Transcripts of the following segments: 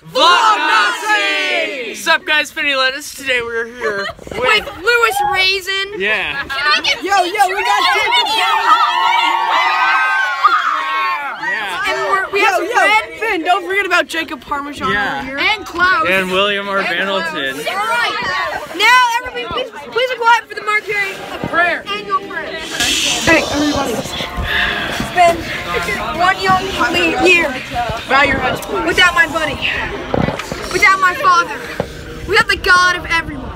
Vlog Nazi! What's up, guys? Finny Lettuce. Today we're here with Lewis Raisin. yeah. Can I get Yo, yo, we got Yeah. And we're, we Yo, have yo, Fred Finn, don't forget about Jacob Parmesan Yeah. over here. and Klaus. And William Arbanilton. All right. Now, everybody, please, please be quiet for the Mark Perry young year Bow your heads, without my buddy, without my father, without the God of everyone.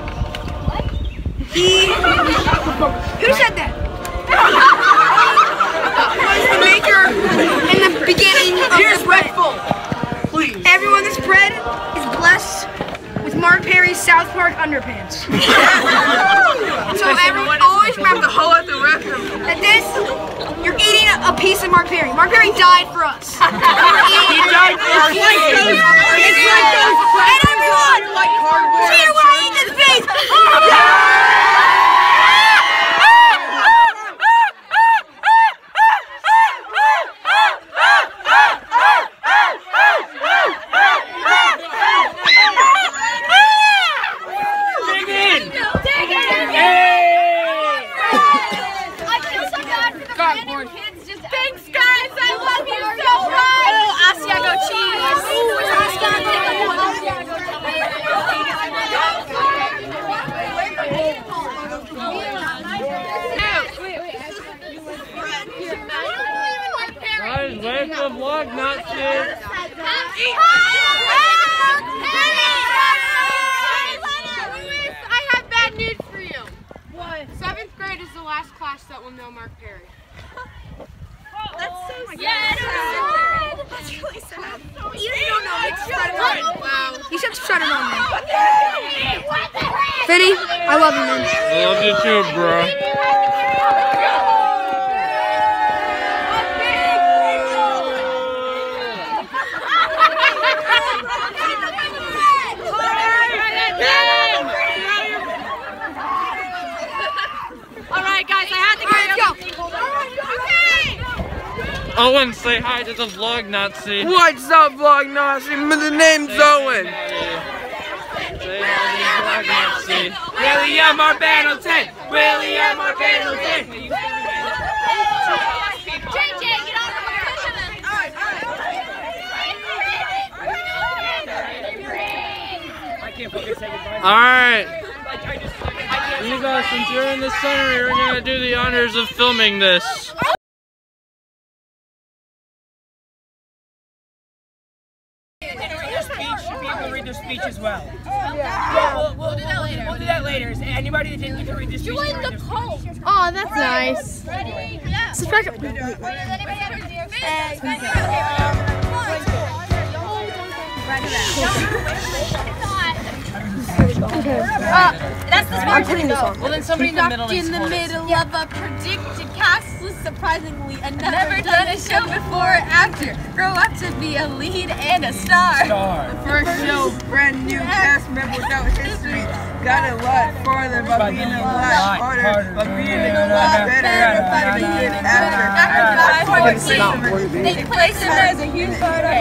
He. Who said that? was the maker in the beginning of Here's the bread. Redful. Please. Everyone, this bread is blessed with Mark Perry's South Park underpants. so everyone always remember the whole of the restroom. That this, you're eating a, piece of Mark Perry. Mark Perry died for us. he died for our sins. It's like those. And everyone, cheer when I eat this piece. Dig in. I feel so bad for the random kids just Thanks guys, I love you so much! Oh, Asiago cheese! Guys, wait for Vlog Nazi. I have bad news for you. What? Seventh grade is the last class that will know Mark Perry. That's so oh sad. Yeah, That's really sad. You don't know. It's shut it on. Wow. You should shut it on, man. Finny, I love you, man. I love you too, bro. Alright guys, I have to All right, let's go. Owen, say hi to the Vlog Nazi. What's up, Vlog Nazi? The name's Owen. Say hi to the Vlog Nazi. William Arbanilton. William Arbanilton. JJ, get on the Alright. You guys, since you're in the center, you're gonna do the honors of filming this. Read their speech as well. Yeah, we'll, we'll, do that later. We'll do that later. Is anybody that didn't get to read their speech? Join the poll. Oh, that's nice. Subscribe. That's the I'm putting this. Well, then somebody in the middle in the middle of a predicted cast was surprisingly a never done a show before or after. Grow up to be a lead and a star. Star. First show, brand new cast member without history. Got a lot farther by being a lot harder, by being a lot better by the years after. They placed him as a huge part of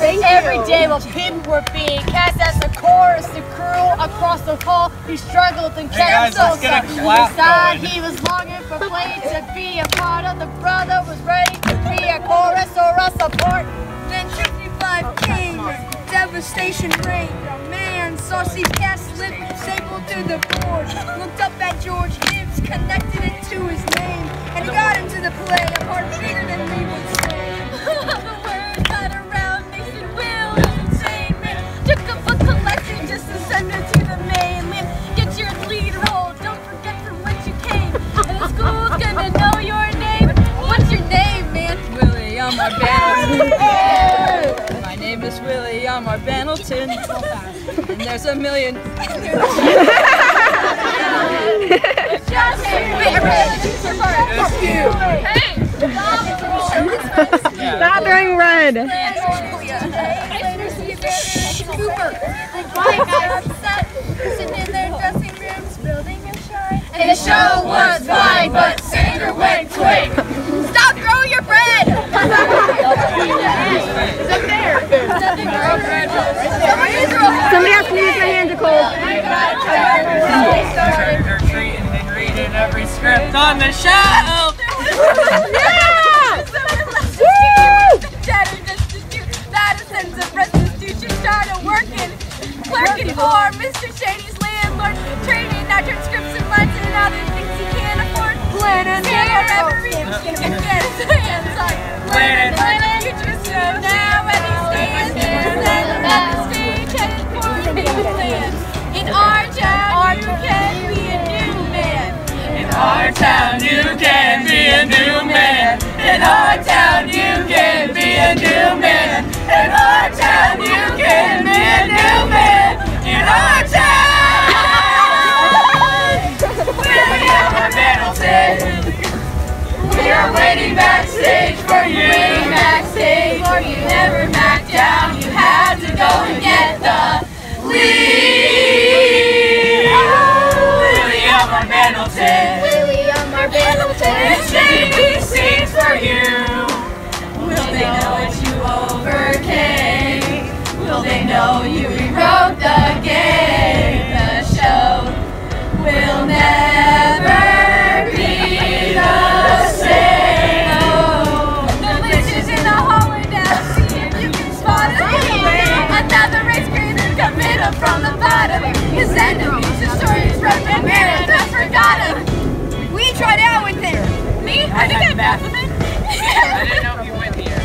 Every day while people were being cast as the chorus, the crew across the hall, he struggled and Hey, kept guys, let's get a himself clap inside. going. He was longing for play to be a part of the brother, was ready to be a chorus or a support. Then 55 came, devastation reigned. A man saw Steve Cass slip, stapled to the board. Looked up at George Gibbs, connected it to his name, and he got into the play, a part bigger than we would say. Bandleton. And there's a million. Just wait, everybody, choose your part. Hey! Not during red. Cooper. Why got upset? Sitting in their dressing rooms, building a shine. And the show was fine, but It's on the shelf. Cheddar destitute, citizens of restitution started working, clerking for Mr. Shady's landlord, trading out transcription lines and other things he can't afford. Planning wherever he can get his hands on. Planning for the future snows. Now when he stands there, then the speech headed for a new land. In our town, you can be our town, you can be a new man. I think I passed with it. I didn't know you went here.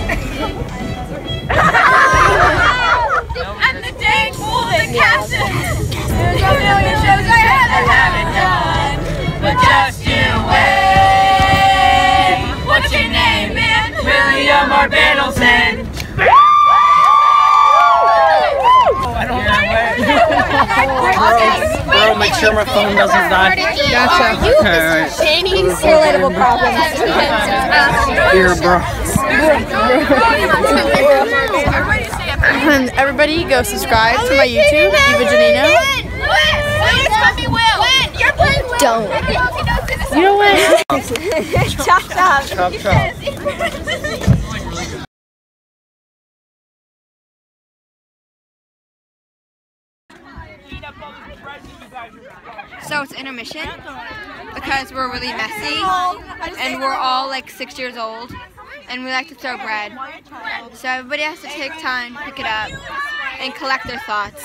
and the dang fool that captions. There's a million shows I haven't done, but just you wait. What's your name, man? William Arbanilton. I don't know Bro, make sure my phone doesn't die. Gotcha. Alright. Relatable problems. Here, bro. Everybody go subscribe to my YouTube, Eva Janino. Don't. You know what? Chop chop. Chop, chop. So it's intermission because we're really messy and we're all like six years old and we like to throw bread. So everybody has to take time, pick it up, and collect their thoughts.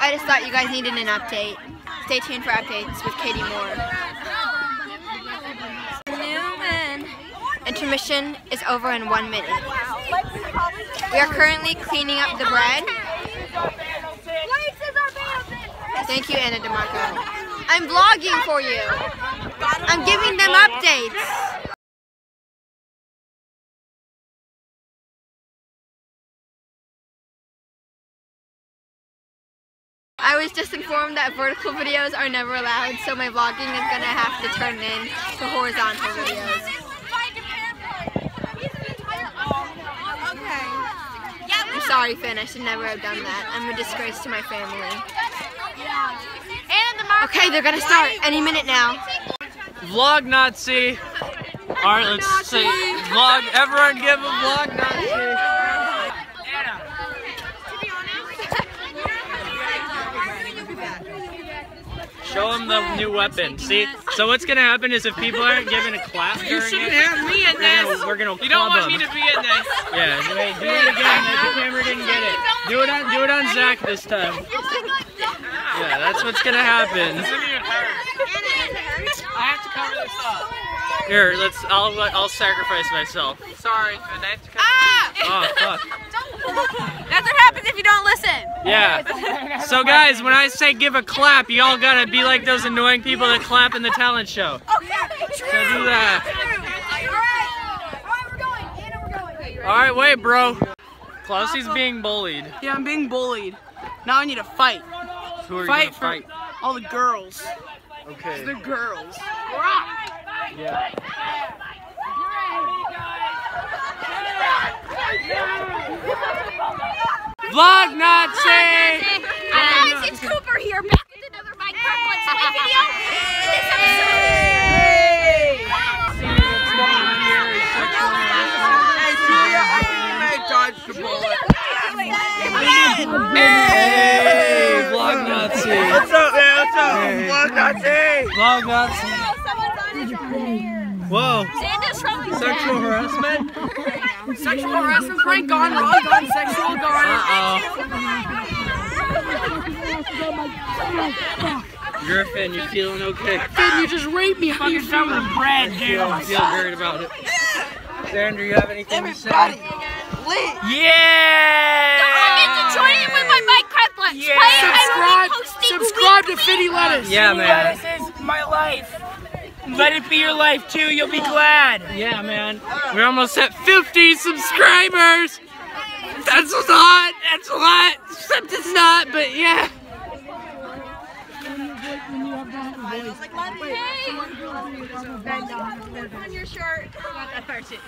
I just thought you guys needed an update. Stay tuned for updates with Katie Moore. Newman. Intermission is over in one minute. We are currently cleaning up the bread. Thank you, Anna DeMarco. I'm vlogging for you. I'm giving them updates. I was just informed that vertical videos are never allowed, so my vlogging is gonna have to turn in to horizontal videos. I'm sorry, Finn. I should never have done that. I'm a disgrace to my family. Okay, they're gonna start any minute now. Vlog Nazi. Alright, let's say vlog. Everyone give a vlog Nazi. Show them the new weapon. See? So what's gonna happen is if people aren't giving a clap You shouldn't it, have me in we're gonna, this. we're gonna You don't club want me to be in this. Yeah, wait, do it again. The camera didn't get it. Do it on, do it on Zach this time. Yeah, that's what's gonna happen. Doesn't even hurt. I have to cover this up. Here, let's. I'll I'll sacrifice myself. Sorry, and I have to cover ah! Oh fuck. That's what happens if you don't listen. Yeah. So guys, when I say give a clap, you all gotta be like those annoying people that clap in the talent show. So do that. All right, wait, bro. Klausy's being bullied. Yeah, I'm being bullied. Now I need to fight. Who are you Fight for fight? all the girls. Okay. They're girls. Yeah. Vlog Nazi! Guys, it's Cooper here, back with another Minecraft Let's Play video. In this Hey, Julia, I think you may have dodged the bullet. Hey, Vlog Nazi! What's up, man? What's up? Vlog Nazi. Vlog Nazi! Whoa. Sexual harassment? Sexual harassment prank gone wrong, gone sexual, gone. Uh-oh. Griffin, you're feeling okay? You just raped me. How you Some of the bread, dude. I feel great about it. Xander, you have anything to say? Everybody, Yeah! join in with my Minecraft Let's Yeah. Play. I Subscribe, will be posting subscribe to Finny Lettuce. Yeah, man. This is my life. Let it be your life too. You'll be glad. Yeah, man. We're almost at 50 subscribers. That's a lot. That's a lot. Except it's not, but yeah.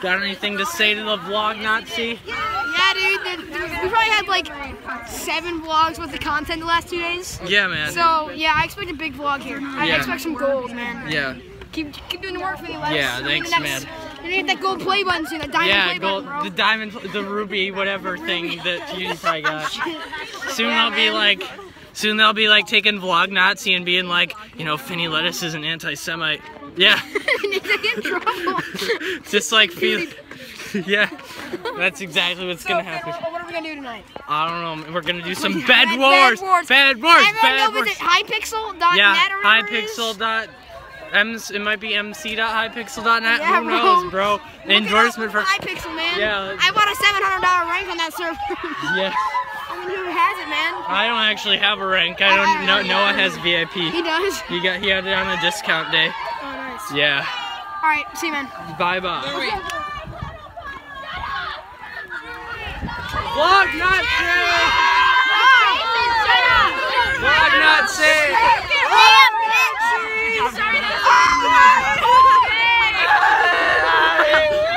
Got anything to say to the vlog Nazi? Yeah, dude. The- the- probably had like seven vlogs worth of content the last two days. Yeah, man. So yeah, I expect a big vlog here. I Yeah. expect some gold, man. Yeah. Keep keep doing the work for me, Lex. Yeah, thanks, the next- man. I need that gold play button soon. That diamond Yeah, play gold, button, the bro. diamond, the ruby, whatever thing that you probably got. Soon they'll be like, soon they'll be like taking vlog Nazi and being like, you know, Finny Lettuce is an anti-Semite. Yeah, Need to get in trouble. just like feel. Yeah, that's exactly what's gonna happen. What, what are we gonna do tonight? I don't know. We're gonna do some Bad- bed Bad wars. Wars. Bad wars. Everyone Bad go wars. visit hypixel.net Yeah, or whatever it is. hypixel dot. M's, it might be mc.hypixel.net. Yeah, Who bro. knows, bro? Look it Endorsement up, for. Hypixel, man. Yeah. I bought a seven hundred dollar rank on that server. Yeah. I mean, who has it, man? I don't actually have a rank. I don't know. Noah has VIP. He does. He got he had it on a discount day. Oh, nice. Yeah. All right, see you, man. Bye bye. Vlog not safe. Vlog not safe.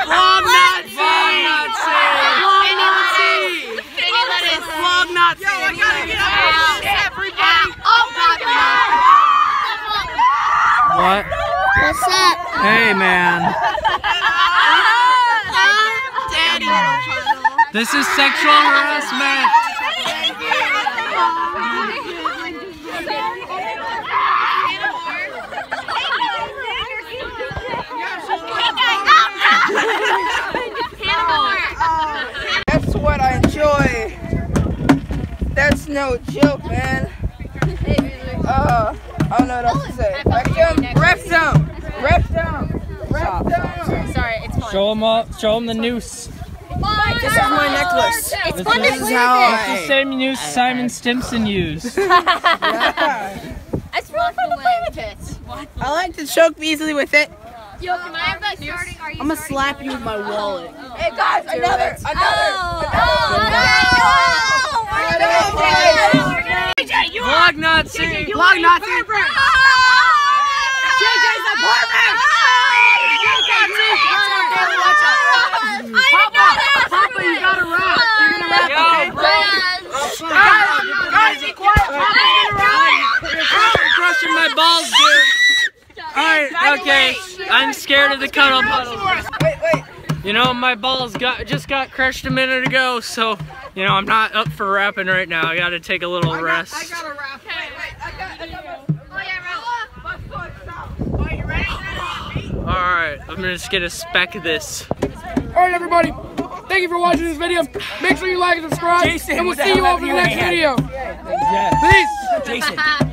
Vlog not safe! Vlog not safe. Vlog not safe. Vlog not safe. Oh what? What's up? Hey man. This is sexual harassment. That's what I enjoy. That's no joke, man. Uh, I don't know what else to say. Rep them, rep them, rep them, rep them. Sorry, it's fun. Show them up. Show them the noose. This is my necklace. It's fun to This is play how It's the I. same noose Simon Stimson used. Yeah. It's really fun to play with it. I like to choke easily with it. Yo, can I have that starting? Are you I'm gonna slap you with my wallet. Hey guys, another, another, oh. Oh. Vlog Nazi. Vlog Nazi. JJ's apartment. Papa, balls, dude. Alright, okay. I'm scared of the cuddle puddle. Wait, wait. You know, my balls got just got crushed a minute ago, so you know I'm not up for rapping right now. I gotta take a little rest. I got a rap. Wait, wait. I got, I got a. Oh yeah, Let's go. Stop. Are you ready? Alright, I'm gonna just gonna spec of this. All right, everybody. Thank you for watching this video. Make sure you like and subscribe, Jason, and we'll see you hell all for the next your video. Yeah. Peace. Jason,